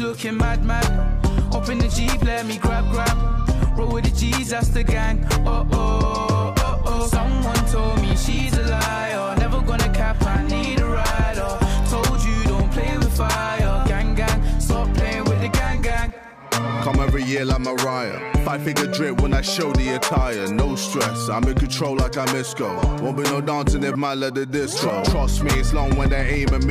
looking mad, mad. Up in the Jeep, let me grab, grab. Roll with the G's, that's the gang. Oh, oh, oh, oh. Someone told me she's a liar. Never gonna cap, I need a rider. Told you don't play with fire. Gang, gang, stop playing with the gang, gang. Come every year like Mariah. Five figure drip when I show the attire. No stress, I'm in control like I'm Isco. Won't be no dancing if my leather the disco. Trust me, it's long when they aim at me.